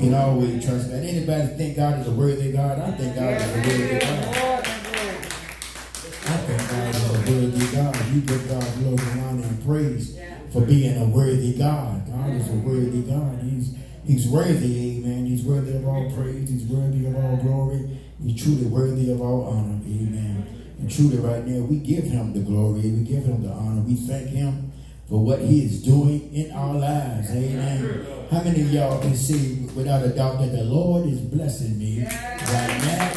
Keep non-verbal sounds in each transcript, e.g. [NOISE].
can always trust God. Anybody think God is a worthy God? I think God is a worthy God. I think God is a worthy God. You give God glory, honor, and praise for being a worthy God. God is a worthy God. He's He's worthy, amen. He's worthy of all praise. He's worthy of all glory. He's truly worthy of all honor, amen. And truly right now, we give him the glory. We give him the honor. We thank him for what he is doing in our lives, amen. How many of y'all can see without a doubt that the Lord is blessing me right now?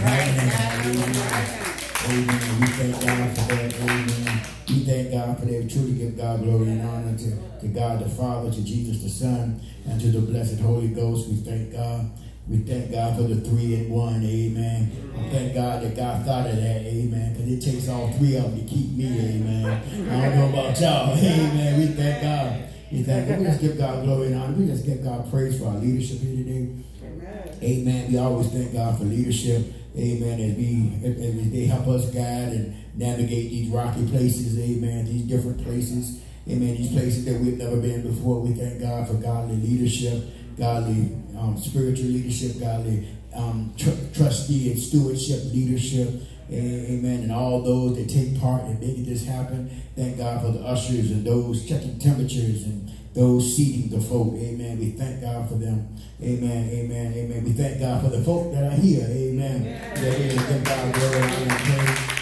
Right now, amen. Amen. We thank God for that. Amen. We thank God for that. We truly give God glory and honor to, to God the Father, to Jesus the Son, and to the blessed Holy Ghost. We thank God. We thank God for the three in one. Amen. I thank God that God thought of that. Amen. Because it takes all three of them to keep me. Amen. I don't know about y'all. [LAUGHS] Amen. We thank God. We thank God. We just give God glory and honor. We just give God praise for our leadership here today. Amen. Amen. We always thank God for leadership. Amen. As we, as they help us guide and navigate these rocky places. Amen. These different places. Amen. These places that we've never been before. We thank God for godly leadership, godly um, spiritual leadership, godly um, tr trustee and stewardship leadership. Amen. And all those that take part in making this happen. Thank God for the ushers and those checking temperatures and those seating the folk. Amen. We thank God for them. Amen. Amen. Amen. We thank God for the folk that are here. Amen. Yeah. Yeah, thank God. Glory.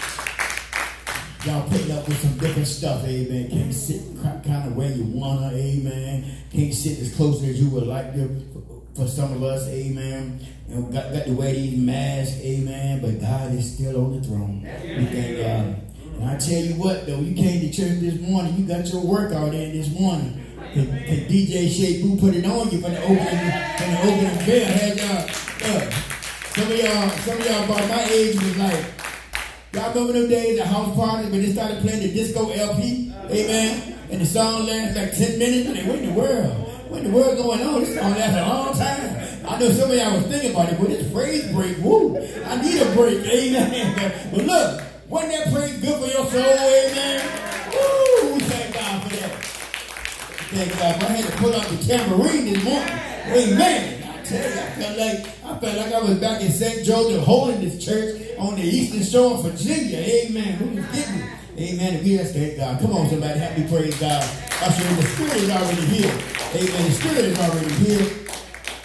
Y'all putting up with some different stuff, amen. Can't sit kind of where you wanna, amen. Can't sit as close as you would like to for some of us, amen. And got, got to wear these masks, amen. But God is still on the throne. We thank God. And I tell you what, though, you came to church this morning, you got your workout in this morning. Cause, cause DJ Shay Boo put it on you for the opening, for the opening bell. Had y'all, uh, some of y'all, some of y'all about my age was like, y'all remember them days at house parties when they started playing the disco LP, amen. And the song lasted like ten minutes. And what in the world? What in the world going on? This song lasted a long time. I know some of y'all was thinking about it, but this praise break, woo! I need a break, amen. [LAUGHS] But look, wasn't that praise good for your soul, amen? Woo! We thank God for that. Thank God. I had to pull out the tambourine this morning. Amen. I tell you, I felt like I felt like I was back in St. Joseph Holiness Church on the Eastern Shore of Virginia. Amen. Who was? Amen. And we just thank God. Come on, somebody. Happy praise God. Usher, the Spirit is already here. Amen. The Spirit is already here.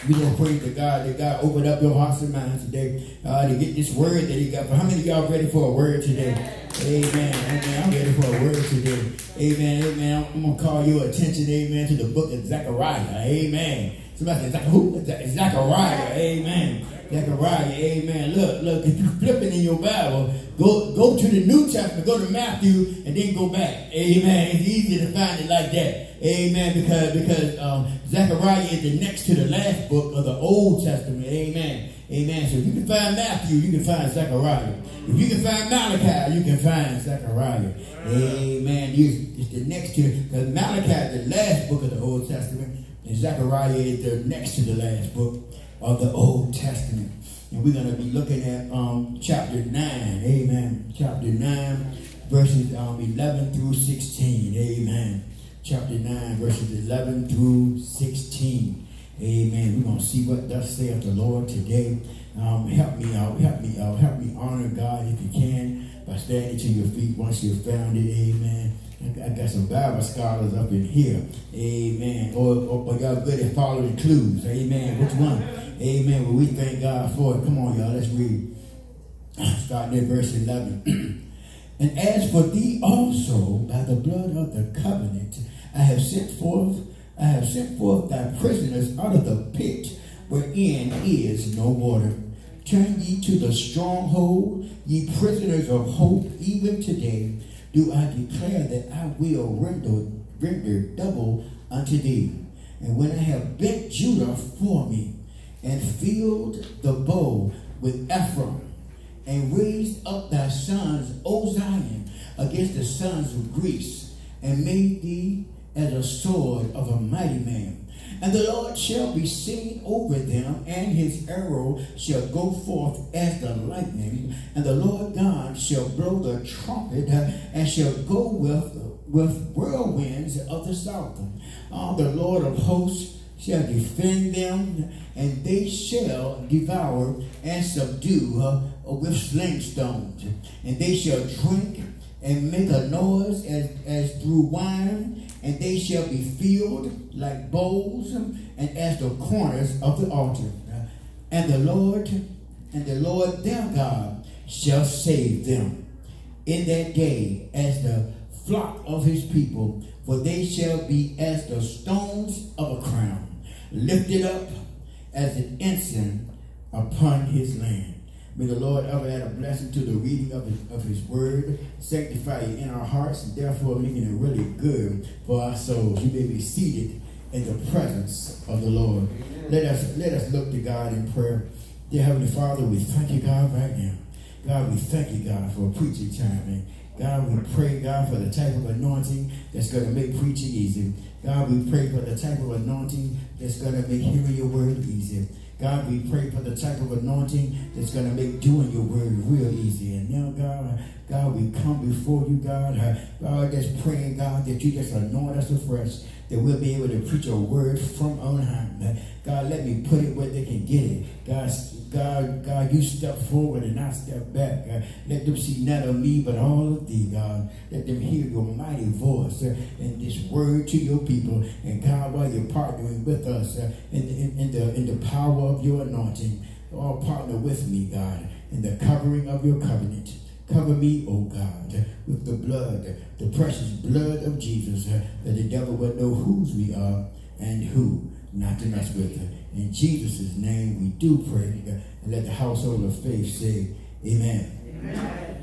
We gonna pray to God that God open up your hearts and minds today uh, to get this word that He got. For how many of y'all ready for a word today? Amen. Amen. I'm ready for a word today. Amen. Amen. I'm gonna call your attention, Amen, to the book of Zechariah. Amen. Somebody say, who? Zechariah. Amen. Zechariah. Amen. Look, look. If you're flipping in your Bible, go go to the New Testament, go to Matthew, and then go back. Amen. It's easy to find it like that. Amen. Because because um, Zechariah is the next to the last book of the Old Testament. Amen. Amen. So if you can find Matthew, you can find Zechariah. If you can find Malachi, you can find Zechariah. Amen. It's the next to because Malachi is the last book of the Old Testament, and Zechariah is the next to the last book of the Old Testament. And we're going to be looking at um, chapter 9. Amen. Chapter 9, verses um, 11 through 16. Amen chapter 9, verses 11 through 16. Amen. We're going to see what thus saith the Lord today. Um, help me out. Help me out. Help me honor God if you can by standing to your feet once you've found it. Amen. I got some Bible scholars up in here. Amen. Or, or, or y'all good at following clues. Amen. Which one? Amen. Well, we thank God for it. Come on, y'all. Let's read. [CLEARS THROAT] Starting at verse 11. [CLEARS THROAT] And as for thee also, by the blood of the covenant, I have sent forth, I have sent forth thy prisoners out of the pit wherein is no water. Turn ye to the stronghold, ye prisoners of hope, even today. Do I declare that I will render, render double unto thee. And when I have bent Judah for me, and filled the bow with Ephraim, and raised up thy sons, O Zion, against the sons of Greece, and made thee as a sword of a mighty man. And the Lord shall be seen over them, and his arrow shall go forth as the lightning, and the Lord God shall blow the trumpet, and shall go with, with whirlwinds of the south. Uh, the Lord of hosts shall defend them, and they shall devour and subdue uh, with sling stones. And they shall drink and make a noise as, as through wine, and they shall be filled like bowls, and as the corners of the altar. And the Lord, and the Lord their God shall save them in that day as the flock of his people, for they shall be as the stones of a crown, lifted up as an ensign upon his land. May the Lord ever add a blessing to the reading of his, of his word, sanctify it in our hearts, and therefore making it really good for our souls. You may be seated in the presence of the Lord. Let us let us look to God in prayer. Dear Heavenly Father, we thank you, God, right now. God, we thank you, God, for preaching time. And God, we pray, God, for the type of anointing that's going to make preaching easy. God, we pray for the type of anointing that's going to make hearing your word easy. God, we pray for the type of anointing that's going to make doing your word real easy. And now, God, God, we come before you, God. God, just praying, God, that you just anoint us afresh that we'll be able to preach a word from on high. God, let me put it where they can get it. God, God, God, you step forward and I step back. God, let them see not of me, but all of thee, God. Let them hear your mighty voice uh, and word to your people. And God, while you're partnering with us uh, in, in, in, the, in the power of your anointing, all partner with me, God, in the covering of your covenant. Cover me, O God, with the blood, the precious blood of Jesus, that the devil will know whose we are and who not to mess with. In Jesus' name we do pray. And let the household of faith say, Amen. Amen.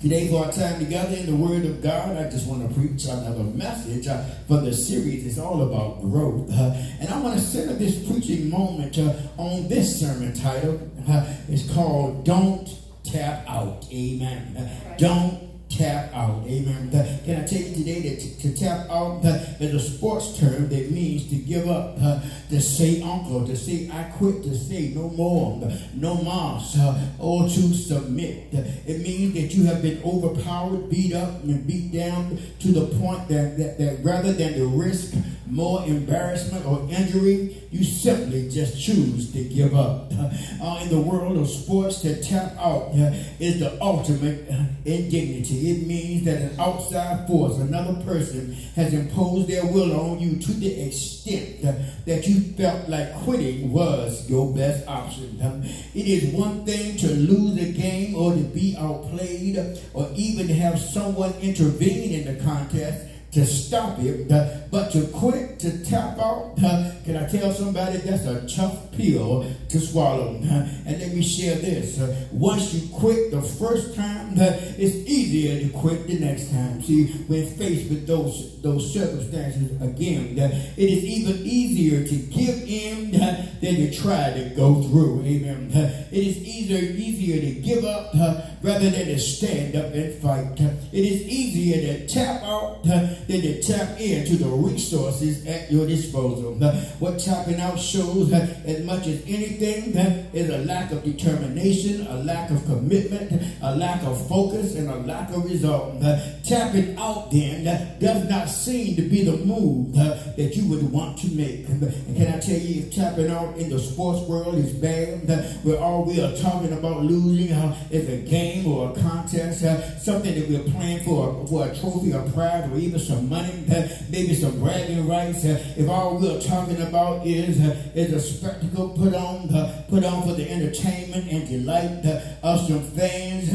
Today, for our time together in the Word of God, I just want to preach another message uh, for the series. It's all about growth. Uh, and I want to center this preaching moment uh, on this sermon title. Uh, it's called Don't tap out. Amen. Don't tap out. Amen. Can I tell you today that to, to tap out uh, is a sports term that means to give up, uh, to say uncle, to say I quit, to say no more, no mas, uh, or to submit. It means that you have been overpowered, beat up, and beat down to the point that, that, that rather than the risk more embarrassment or injury, you simply just choose to give up. [LAUGHS] Uh, in the world of sports, to tap out uh, is the ultimate uh, indignity. It means that an outside force, another person, has imposed their will on you to the extent uh, that you felt like quitting was your best option. Um, it is one thing to lose a game or to be outplayed or even to have someone intervene in the contest to stop it, but to quit, to tap out, can I tell somebody that's a tough pill to swallow? And let me share this. Once you quit the first time, it's easier to quit the next time. See, when faced with those, those circumstances again, it is even easier to give in than to try to go through. Amen. it is easier, easier to give up rather than to stand up and fight. it is easier to tap out then you tap into the resources at your disposal. what tapping out shows as much as anything is a lack of determination, a lack of commitment, a lack of focus, and a lack of result. tapping out then does not seem to be the move that you would want to make. And can I tell you, if tapping out in the sports world is bad, where all we are talking about losing is a game or a contest, something that we're playing for, for a trophy or prize or even some money, maybe some bragging rights. If all we're talking about is is a spectacle put on put on for the entertainment and delight of some fans,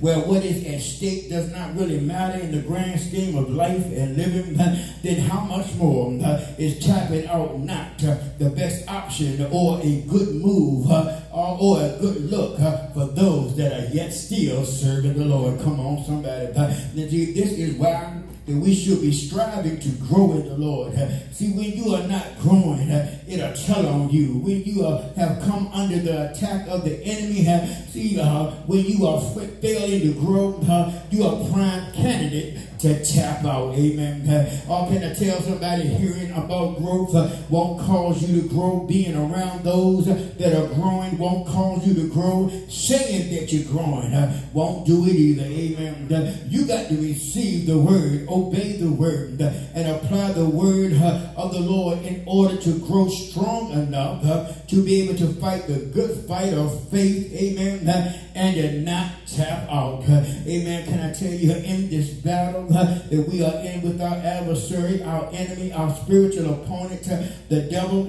where what is at stake does not really matter in the grand scheme of life and living, then how much more is tapping out not the best option or a good move or, or a good look for those that are yet still serving the Lord? Come on, somebody. This is why that we should be striving to grow in the Lord. See, when you are not growing, it'll tell on you. When you uh, have come under the attack of the enemy, see, uh, when you are failing to grow, uh, you are prime candidate to tap out. Amen. Or can I tell somebody hearing about growth uh, won't cause you to grow? Being around those uh, that are growing won't cause you to grow. Saying that you're growing uh, won't do it either. Amen. You got to receive the word, obey the word, and apply the word of the Lord in order to grow strong enough to be able to fight the good fight of faith. Amen. And to not tap out. Amen. Can I tell you in this battle that we are in with our adversary, our enemy, our spiritual opponent, the devil?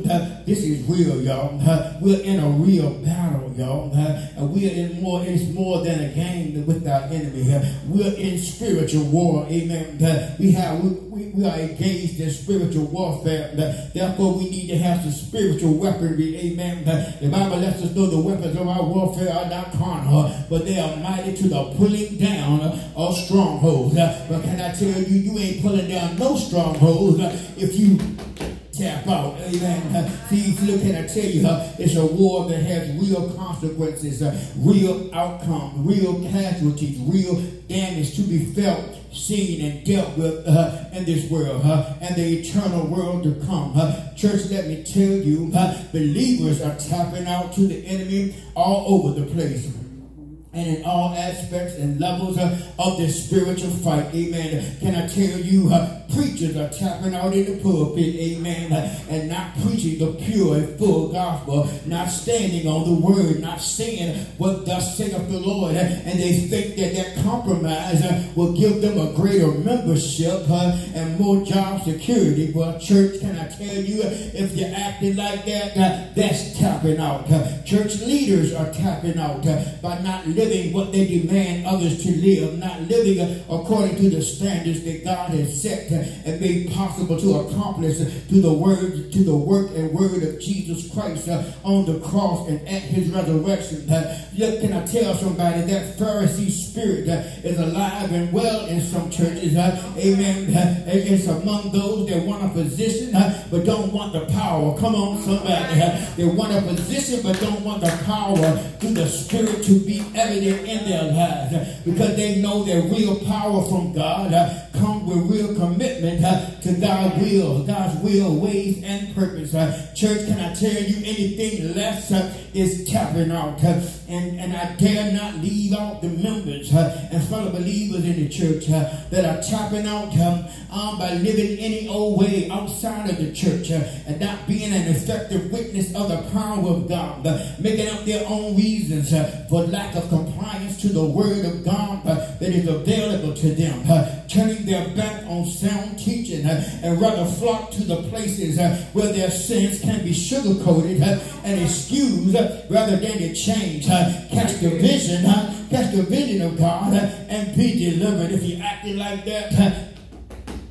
This is real, y'all. We're in a real battle, y'all. And We're in more, it's more than a game with our enemy. We're in spiritual war. Amen. We have we, we are engaged in spiritual warfare. Therefore, we need to have some spiritual weaponry. Amen. The Bible lets us know the weapons of our warfare are not carnal, but they are mighty to the pulling down of strongholds. But can I tell you, you ain't pulling down no strongholds if you tap out. Amen. See, look, can I tell you, it's a war that has real consequences, real outcome, real casualties, real damage to be felt seen and dealt with uh, in this world uh, and the eternal world to come. Uh, church, let me tell you, believers are tapping out to the enemy all over the place and in all aspects and levels of this spiritual fight. Amen. Can I tell you, uh, preachers are tapping out in the pulpit, amen, uh, and not preaching the pure and full gospel, not standing on the word, not saying what thus saith the Lord, and they think that that compromise uh, will give them a greater membership uh, and more job security. Well, church, can I tell you, if you're acting like that, uh, that's tapping out. church leaders are tapping out by not living what they demand others to live, not living according to the standards that God has set and made possible to accomplish through the word, to the work and word of Jesus Christ uh, on the cross and at his resurrection. Uh, can I tell somebody that Pharisee spirit uh, is alive and well in some churches? Amen. It's among those that want a position but don't want the power. Come on, somebody. They want a position but don't want the power through the spirit to be evident in their lives because they know their real power from God comes with real commitment to God's will, God's will, ways, and purpose. Church, can I tell you anything less is tapping out? And, and I dare not leave out the members and fellow believers in the church that are tapping out um, um, by living any old way outside of the church and not being an effective witness of the power of God, making up their own reasons for lack of compliance to the word of God uh, that is available to them, uh, turning their back on sound teaching uh, and rather flock to the places where their sins can be sugarcoated and excused rather than to change. Catch the vision, catch the vision of God and be delivered. If you're acting like that,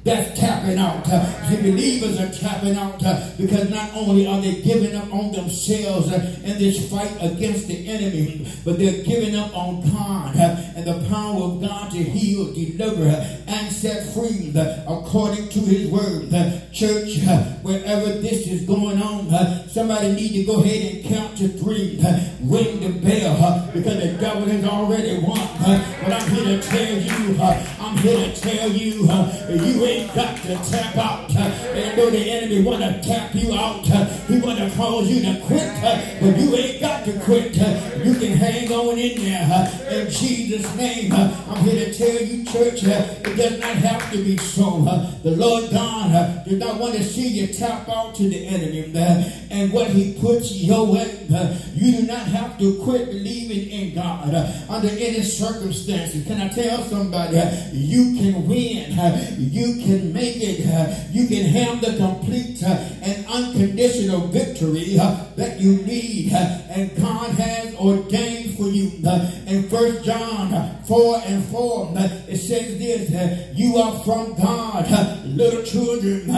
that's tapping out. Uh, the believers are tapping out uh, because not only are they giving up on themselves uh, in this fight against the enemy, but they're giving up on God uh, and the power of God to heal, deliver, uh, and set free uh, according to his word. Church, wherever this is going on, somebody need to go ahead and count to three. Ring the bell because the devil has already won. But I'm here to tell you, I'm here to tell you, you ain't got to tap out. And though the enemy want to tap you out, he want to cause you to quit, but you ain't got to quit. You can hang on in there. In Jesus' name, I'm here to tell you, church, it does not have to be so. The Lord God does not want to see you tap out to the enemy and what he puts your way. You do not have to quit believing in God under any circumstances. Can I tell somebody, you can win. You can make it. Uh, you can have the complete uh, and unconditional victory uh, that you need. Uh, and God has ordained for you. Uh, in First John uh, 4 and 4, it says this, you are from God, little children,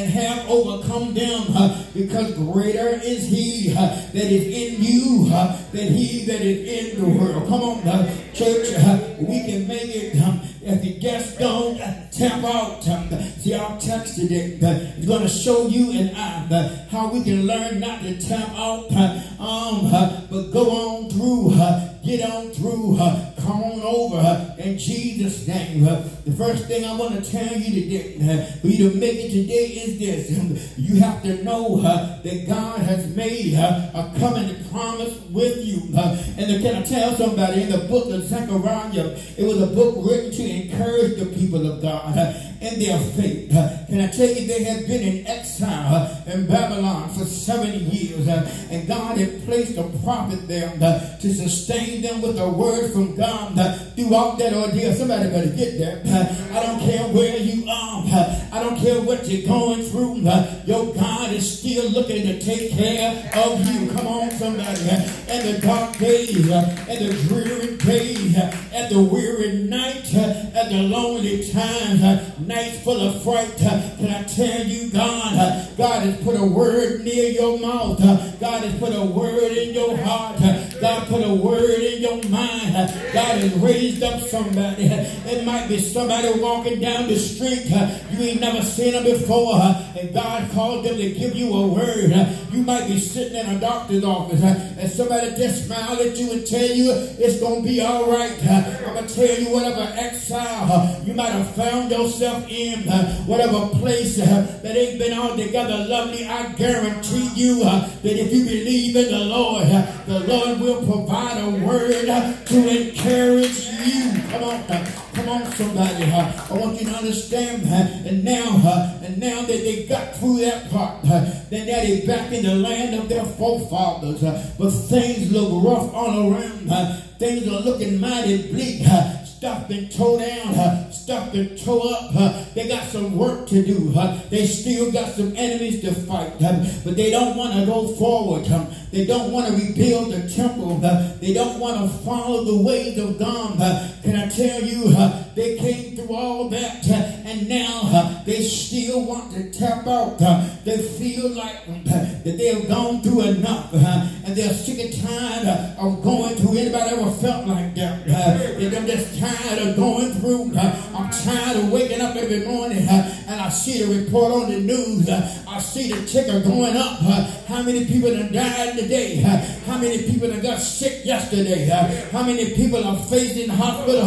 and have overcome them because greater is he that is in you than he that is in the world. Come on, church, we can make it if you just don't tap out. See, our text today is going to show you and I how we can learn not to tap out, um, but go on through, get on through, uh, come on over uh, in Jesus' name. Uh, the first thing I want to tell you today, for you to make it today is this. [LAUGHS] You have to know that God has made a covenant promise with you. And can I tell somebody in the book of Zechariah, it was a book written to encourage the people of God in their faith. Can I tell you, they had been in exile in Babylon for 70 years, and God had placed a prophet there to sustain them with a word from God throughout that ordeal. Somebody better get that. I don't care where you are, I don't care what you're going through. Uh, your God is still looking to take care of you. Come on, somebody. Uh, and the dark days, uh, and the dreary days, and the weary night, and the lonely times, nights full of fright. Can I tell you, God, God has put a word near your mouth. God has put a word in your heart. God put a word in your mind. God has raised up somebody. It might be somebody walking down the street. You ain't never seen them before. And God called them to give you a word. You might be sitting in a doctor's office and somebody just smile at you and tell you it's going to be all right. I'm going to tell you whatever exile you might have found yourself in, whatever place that ain't been all together lovely, I guarantee you that if you believe in the Lord, the Lord will provide a word to encourage you. Come on, uh, come on, somebody. Uh, I want you to understand. that. And now, and now that they got through that part, then now they back in the land of their forefathers. But things look rough all around. Things are looking mighty bleak. Stuff been tore down. Stuff been tore up. They got some work to do. They still got some enemies to fight. But they don't want to go forward. Um, They don't want to rebuild the temple. Uh, they don't want to follow the ways of God. Uh, can I tell you, uh, they came through all that and now they still want to tap out. They feel like that they have gone through enough and they're sick and tired of going through. Anybody ever felt like that? They're just tired tired of going through. I'm tired of waking up every morning and I see the report on the news. I see the ticker going up. How many people have died today? How many people have got sick yesterday? How many people are facing hospital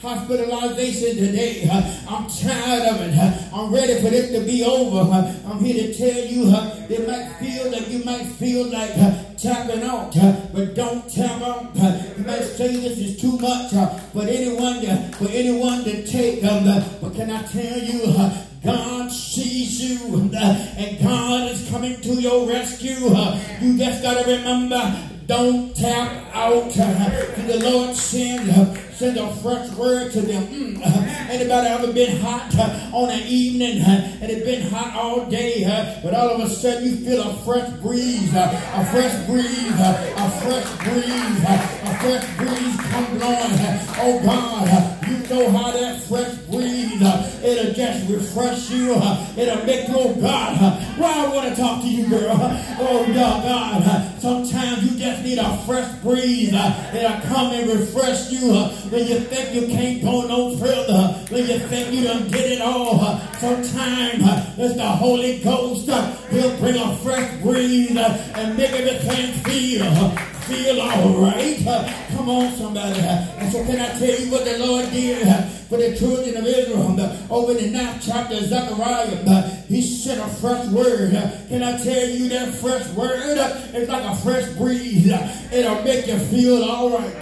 hospitalization today? I'm tired of it. I'm ready for this to be over. I'm here to tell you, it might feel like you might feel like tapping out, but don't tap out. You might say this is too much for anyone to, for anyone to take. But can I tell you, God sees you uh, and God is coming to your rescue. Uh, you just got to remember don't tap out. Uh, the Lord send, send a fresh word to them. Mm. Anybody ever been hot on an evening and it's been hot all day, but all of a sudden you feel a fresh breeze, a fresh breeze, a fresh breeze, a fresh breeze come blowing. Oh God, you know how that fresh breeze, it'll just refresh you. It'll make you, God, why I want to talk to you, girl. Oh God, sometimes you just need a fresh breeze uh, that'll come and refresh you uh, when you think you can't go no further, when you think you done did it all. Uh, sometime uh, it's the Holy Ghost. Uh, he'll bring a fresh breeze uh, and make everything feel uh, feel all right. Come on, somebody. And so can I tell you what the Lord did for the children of Israel? Over the ninth chapter of Zechariah, he sent a fresh word. Can I tell you that fresh word It's like a fresh breeze. It'll make you feel all right.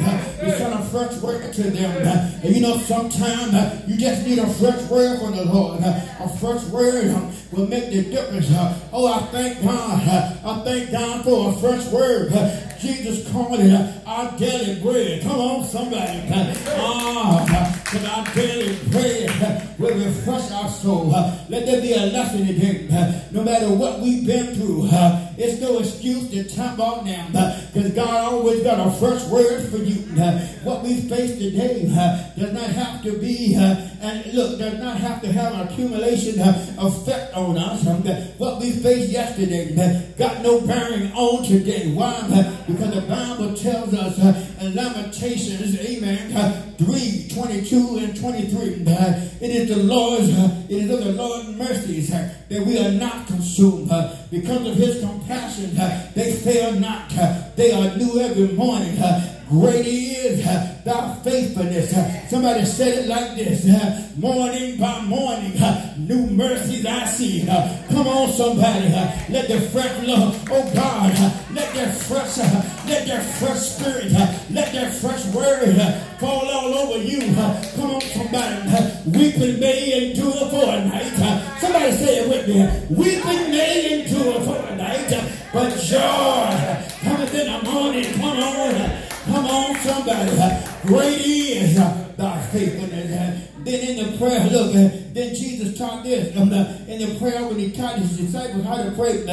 He sent a fresh word to them. And you know, sometimes you just need a fresh word from the Lord. A fresh word will make the difference. Oh, I thank God. I thank God for a fresh word. Jesus called it our daily bread. Come on, somebody. Ah, our daily bread will refresh our soul. Let there be a lesson today. No matter what we've been through, it's no excuse to tap out now. Because God always got a fresh word for you. What we face today does not have to be, and look, does not have to have an accumulation effect on us. What we faced yesterday got no bearing on today. Why? Because the Bible tells us in Lamentations, amen, 3, 22 and 23, uh, it is the Lord's, uh, it is of the Lord's mercies uh, that we are not consumed because of his compassion. They fail not. They are new every morning. Great is uh, thy faithfulness. Uh, somebody said it like this. Uh, morning by morning, new mercies I see. Come on, somebody. Let the fresh love, oh God, let that fresh, let that fresh spirit, let that fresh word fall all over you. Come on, somebody. Weeping may endure for a night. Somebody say it with me. Weeping may endure for a night, but joy cometh in the morning. Come on. On, somebody. Great is uh, thy faithfulness. Uh, then in the prayer, look, uh, then Jesus taught this. Um, in the prayer when he taught his disciples how to pray,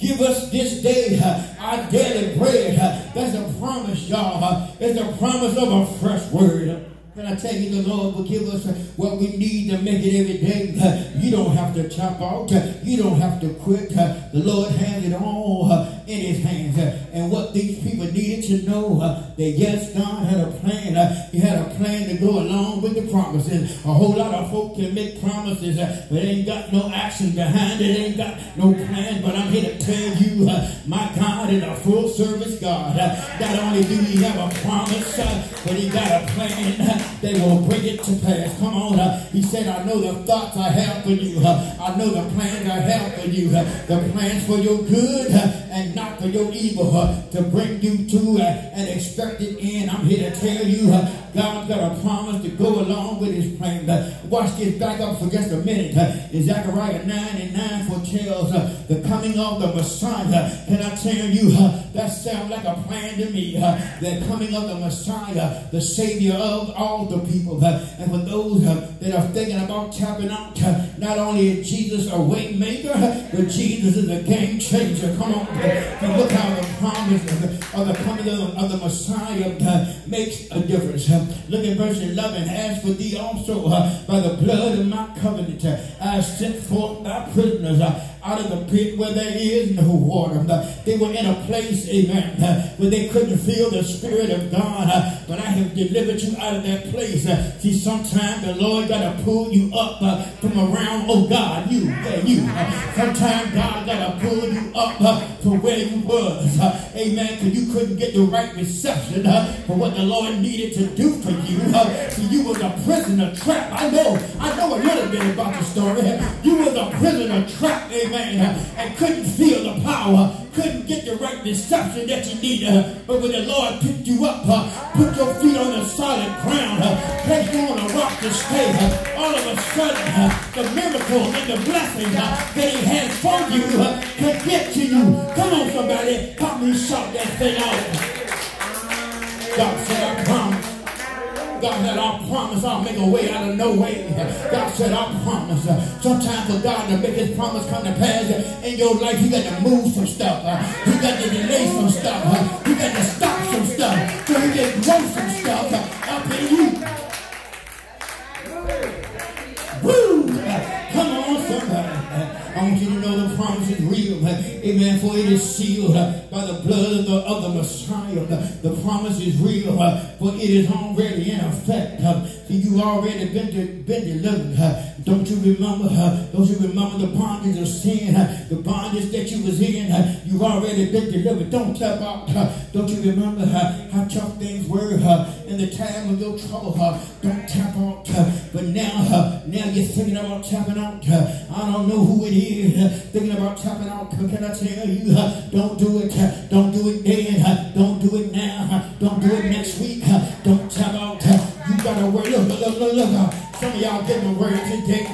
give us this day our daily bread. That's a promise, y'all. It's a promise of a fresh word. Can I tell you, the Lord will give us what we need to make it every day. You don't have to chop out. You don't have to quit. The Lord has it all in his hands. And what these people needed to know, that yes, God had a plan. He had a plan to go along with the promises. A whole lot of folk can make promises, but ain't got no action behind it. Ain't got no plan. But I'm here to tell you, my God is a full service God. Not only do he have a promise, but he got a plan they will bring it to pass. Come on. Uh, he said, I know the thoughts I have for you. Uh, I know the plans I have for you. Uh, the plans for your good uh, and not for your evil. Uh, to bring you to uh, an expected end. I'm here to tell you, God's got a promise to go along with his plan. watch this back up for just a minute. in Zechariah 9 and 9 foretells the coming of the Messiah. Can I tell you, that sounds like a plan to me. the coming of the Messiah, the Savior of all the people. That and for those that are thinking about tapping out, not only is Jesus a way maker, but Jesus is a game changer. Come on. And look how the promise of the, coming of the, Messiah makes a difference. Look at verse 11. As for thee also, uh, by the blood of my covenant, uh, I sent forth thy prisoners. Out of the pit where there is no water. They were in a place, amen, where they couldn't feel the Spirit of God. But I have delivered you out of that place. See, sometimes the Lord got to pull you up from around, oh God, you, yeah, you. Sometimes God got to pull you up to where you was. Amen, because you couldn't get the right reception for what the Lord needed to do for you. You was a prisoner trap. I know, I know a little bit about the story. You was a prisoner trapped, amen amen, and couldn't feel the power, couldn't get the right reception that you needed. But when the Lord picked you up, put your feet on the solid ground, placed you on a rock to stay, all of a sudden, the miracle and the blessing that He has for you can get to you. Come on, somebody, help me shout that thing out. God said, I promise. God said, I promise I'll make a way out of no way. God said, I promise. Sometimes for God to make his promise come to pass in your life, you got to move some stuff. You got to delay some stuff. You got to stop some stuff. So he can grow some stuff up in you. Woo! Come on, somebody. I want you to know the promise is real. Amen. For it is sealed uh, by the blood of the, of the Messiah. The, the promise is real. Uh, for it is already in effect. See, you already been, been delivered. Don't you remember? Don't you remember the bondage of sin? The bondage that you was in? You've already been delivered. Don't tap out. Don't you remember how tough things were in the time of your trouble? Don't tap out. But now, now you're thinking about tapping out. I don't know who it is thinking about tapping out. Can I tell you, don't do it. Don't do it then. Don't do it now. Don't do it next week. Don't tap out. You gotta work. Look, look, look, look. Some of y'all getting a word today,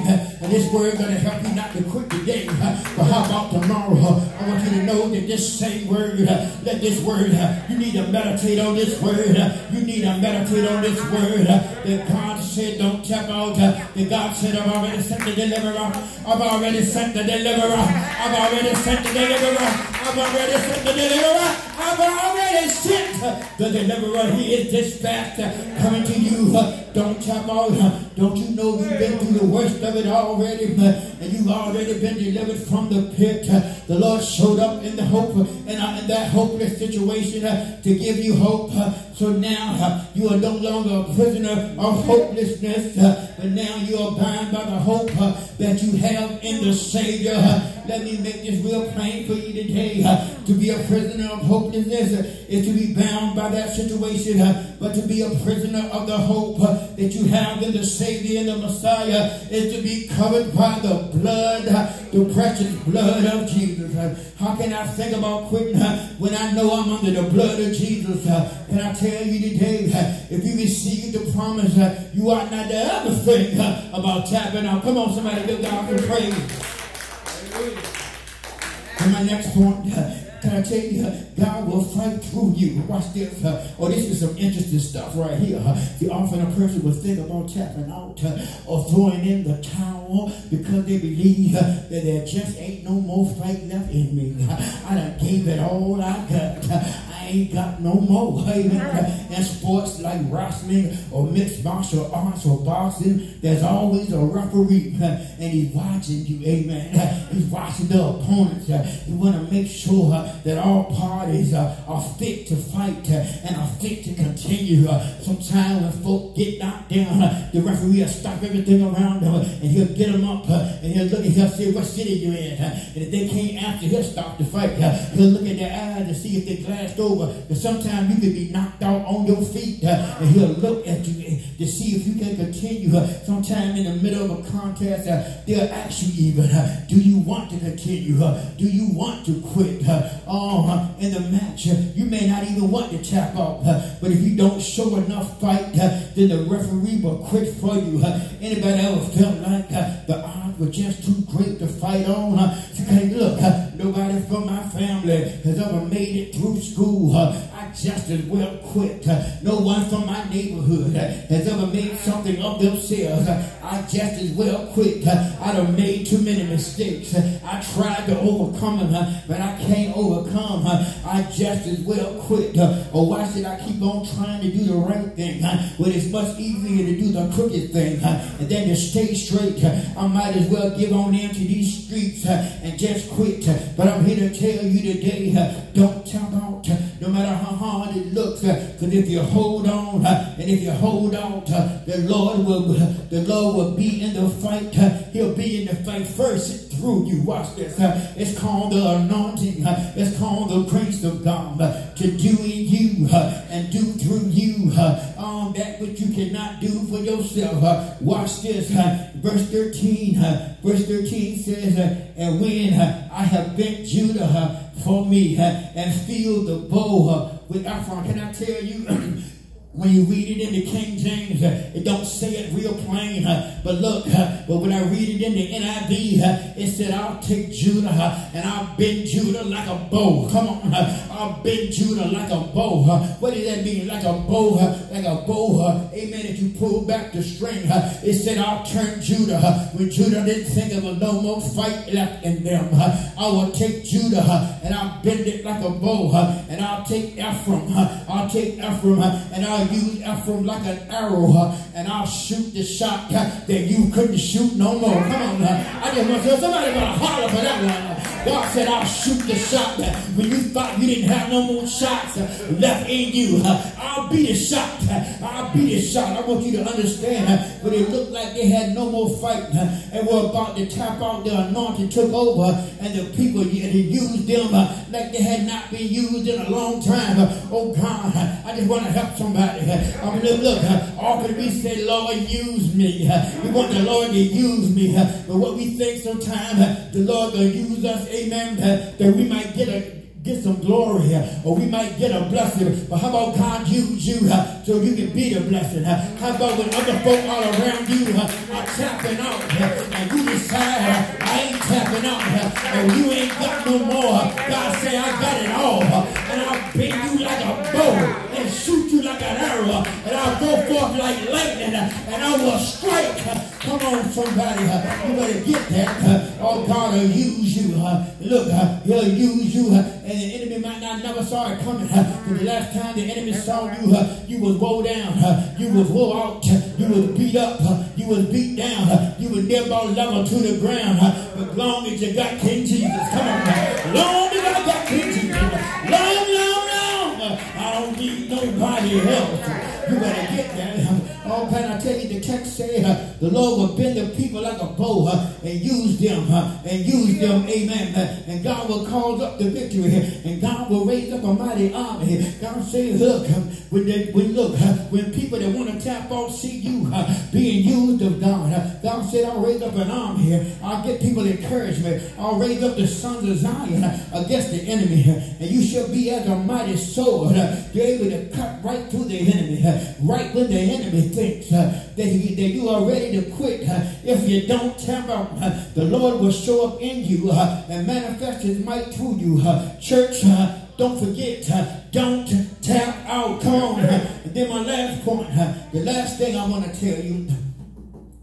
and this word gonna help you not to quit today. But how about tomorrow? I want you to know that this same word, uh, let this word, uh, you need to meditate on this word. Uh, you need to meditate on this word. That God said, don't tap out. That God said, I've already sent the deliverer. I've already sent the deliverer. I've already sent the deliverer. I've already sent the deliverer. I've already sent the deliverer. He is dispatched coming to you. Don't tap out. Don't you know you've been through the worst of it already? And you've already been delivered from the pit. The Lord showed up in the hope and uh, in that hopeless situation uh, to give you hope. Uh, so now you are no longer a prisoner of hopelessness, but now you are bound by the hope that you have in the Savior. Let me make this real plain for you today. To be a prisoner of hopelessness is to be bound by that situation, uh, but to be a prisoner of the hope uh, that you have in the Savior and the Messiah is to be covered by the blood, uh, the precious blood of Jesus. How can I think about quitting when I know I'm under the blood of Jesus? Can I tell you today, if you receive the promise, you ought not to ever think about tapping out. Come on, somebody give God some praise. And my next point, can I tell you, God will fight through you. Watch this. Oh, this is some interesting stuff right here. The often a person will think about tapping out uh, or throwing in the towel because they believe that there just ain't no more fight left in me. I done gave it all I got. I ain't got no more. [LAUGHS] Amen. In sports like wrestling or mixed martial arts or boxing, there's always a referee [LAUGHS] and he's watching you. Amen. [LAUGHS] He's watching the opponents. You want to make sure that all parties uh, are fit to fight and are fit to continue. Sometimes when folk get knocked down, the referee will stop everything around them and he'll get them up and he'll look and he'll say, what city you in? and if they can't answer, he'll stop the fight. he'll look at their eyes and see if they're glassed over. But sometimes you can be knocked out on your feet uh, and he'll look at you to see if you can continue. Uh, sometime in the middle of a contest, uh, they'll ask you even, uh, do you want to continue? do you want to quit? uh, oh, in the match. You may not even want to tap out, but if you don't show enough fight, then the referee will quit for you. Anybody ever felt like the odds were just too great to fight on? You can't look. Nobody from my family has ever made it through school. I just as well quit. No one from my neighborhood has ever made something of themselves. I just as well quit. I've made too many mistakes. I tried to overcome them, but I can't overcome. I just as well quit. Or oh, why should I keep on trying to do the right thing when it's much easier to do the crooked thing and then to stay straight? I might as well give on into these streets and just quit. But I'm here to tell you today, don't tap out no matter how hard it looks. Uh, because if you hold on uh, and if you hold on, uh, the Lord will the Lord will be in the fight. He'll be in the fight first through you. Watch this. It's called the anointing. It's called the grace of God to do in you and do through you um, that which you cannot do for yourself. Watch this. Verse 13. Verse 13 says, And when I have bent Judah for me eh, and filled the bow eh, with Ephraim, can I tell you? [CLEARS THROAT] When you read it in the King James, uh, it don't say it real plain. Uh, but look, uh, but when I read it in the NIV, uh, it said, I'll take Judah uh, and I'll bend Judah like a bow. Come on. Uh, I'll bend Judah like a bow. What does that mean? Like a bow, like a bow. Amen. If you pull back the string, it said, I'll turn Judah. When Judah didn't think of a no more fight left in them, I will take Judah and I'll bend it like a bow. And I'll take Ephraim. I'll take Ephraim and I'll use Ephraim like an arrow, and I'll shoot the shot that you couldn't shoot no more. Come on, I just want to somebody gonna holler for that one. God said, I'll shoot the shot when you thought you didn't have no more shots left in you. I'll be the shot. I'll be the shot. I want you to understand, but it looked like they had no more fight and were about to tap out. The anointing took over, and the people they used them like they had not been used in a long time. Oh God, I just want to help somebody. I mean, look, look often we say, Lord, use me. We want the Lord to use me. But what we think sometimes, the Lord will use us, amen, that we might get a get some glory uh, or we might get a blessing. But how about God use you uh, so you can be the blessing? Uh? How about when other folk all around you are tapping out and you decide I ain't tapping out and you ain't got no more. God say I got it all and I'll bend you like a bow and shoot you like an arrow and I'll go forth like lightning and I will strike. On somebody, you better get that. Oh God will use you. Look, he'll use you and the enemy might not never saw it coming. Because the last time the enemy saw you, you was woe down. You was woe out. You was beat up. You was beat down. You was never level to the ground. But long as you got King Jesus, come on. Long as I got King Jesus. Long, long, long. I don't need nobody else. You better get that. Oh, can I tell you text said the Lord will bend the people like a bow and use them and use them, amen. And God will cause up the victory and God will raise up a mighty army. God said, look, when, they, when look, when people that want to tap off see you being used of God, God said, I'll raise up an army. Here. I'll get people encouragement. I'll raise up the sons of Zion against the enemy. And you shall be as a mighty sword. You're able to cut right through the enemy. Right when the enemy thinks that, he, that you are ready to quit. If you don't tap out, the Lord will show up in you and manifest his might through you. Church, don't forget, don't tap out. Come on. And then my last point, the last thing I want to tell you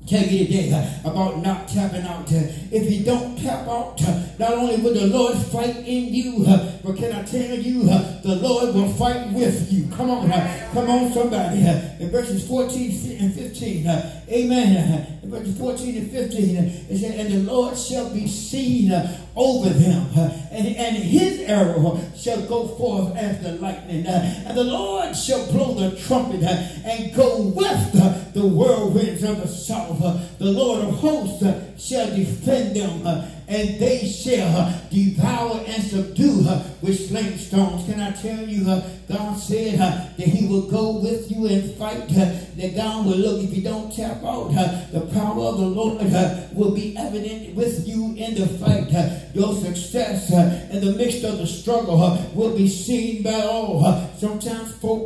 tell you today about not tapping out. Uh, if you don't tap out, uh, not only will the Lord fight in you, uh, but can I tell you, the Lord will fight with you. Come on, come on, somebody. In verses 14 and 15, amen. In verses 14 and 15, it said, And the Lord shall be seen over them, and, and his arrow shall go forth as the lightning, and the Lord shall blow the trumpet and go with the whirlwinds of the south. The Lord of hosts shall defend them and they shall uh, devour and subdue her with sling stones. Can I tell you, uh, God said uh, that he will go with you and fight, uh, that God will look, if you don't tap out, uh, the power of the Lord uh, will be evident with you in the fight. Your success in the midst of the struggle will be seen by all. Sometimes folk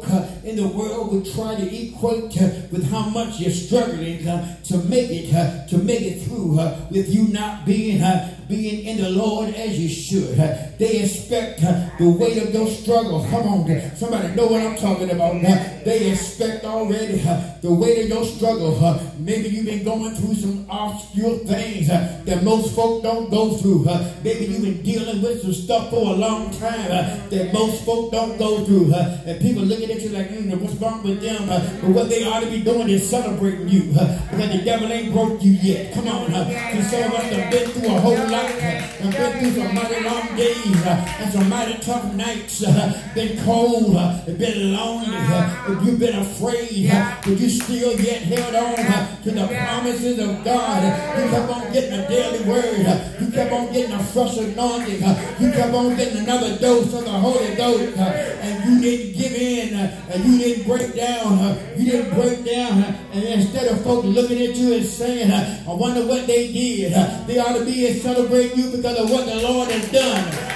the world would try to equate with how much you're struggling uh, to make it, uh, to make it through uh, with you not being being in the Lord as you should. They expect uh, the weight of your struggle. Come on, uh, somebody know what I'm talking about. Uh, they expect already the weight of your struggle. Maybe you've been going through some obscure things that most folk don't go through. Maybe you've been dealing with some stuff for a long time that most folk don't go through. And people looking at you like, mm, what's wrong with them? But what they ought to be doing is celebrating you because the devil ain't broke you yet. Come on. See, some of us have been through a whole lot and been through some mighty long days and uh, some mighty tough nights. Uh, been cold, uh, been lonely, Have you've been afraid, but you still yet held on to the promises of God. You kept on getting a daily word. You kept on getting a fresh anointing. You kept on getting another dose of the Holy Ghost. And you didn't give in. And you didn't break down. You didn't break down. And instead of folks looking at you and saying, I wonder what they did, they ought to be and celebrate you because of what the Lord has done.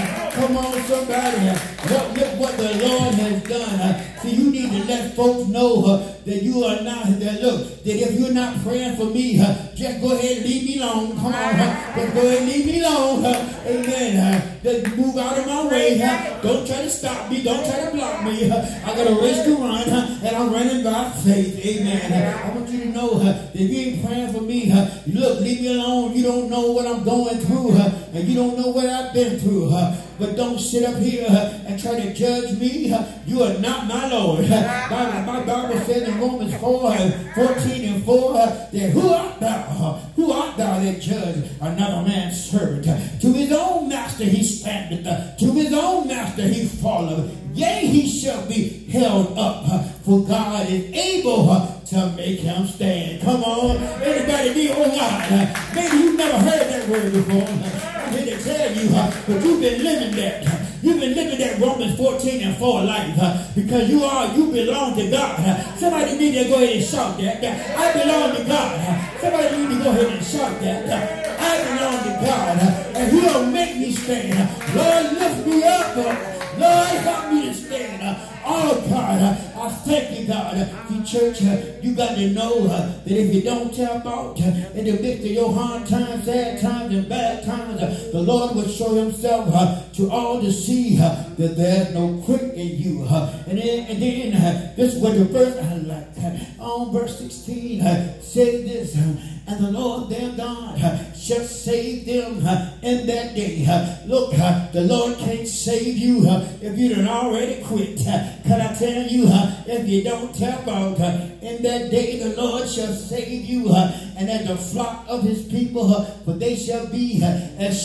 Come on, somebody. Look, look what the Lord has done. See, you need to let folks know that you are not, that look, that if you're not praying for me, just go ahead and leave me alone. Come on. Just go ahead and leave me alone. Amen. Just move out of my way. Don't try to stop me. Don't try to block me. I got a race to run, and I'm running by faith. Amen. I want you to know that if you ain't praying for me, look, leave me alone. You don't know what I'm going through, and you don't know what I've been through. Uh, but don't sit up here uh, and try to judge me. Uh, you are not my Lord. Uh, my, my Bible says in Romans 4, uh, 14 and 4, uh, that who art thou? Who art thou that judge another man's servant? To his own master he standeth, to his own master he falleth. Yea, he shall be held up, for God is able to make him stand. Come on. Anybody be oh God. Maybe you've never heard that word before. You, but you've been living that. You've been living that Romans 14 and 4 life because you are, you belong to God. Somebody need to go ahead and shout that. I belong to God. Somebody need to go ahead and shout that. I belong to God. And He'll make me stand. Lord, lift me up. Lord, help me to stand. Oh, God, I thank you, God. See, church, uh, you got to know uh, that if you don't tap out uh, in the midst of your hard times, sad times, and bad times, the Lord will show himself to all to see that there's no quit in you. And then, and then this was the verse I like. On verse 16 says this, and the Lord their God shall save them in that day. Look, the Lord can't save you if you don't already quit. Can I tell you, if you don't tap out, in that day the Lord shall save you, and as the flock of his people, for they shall be as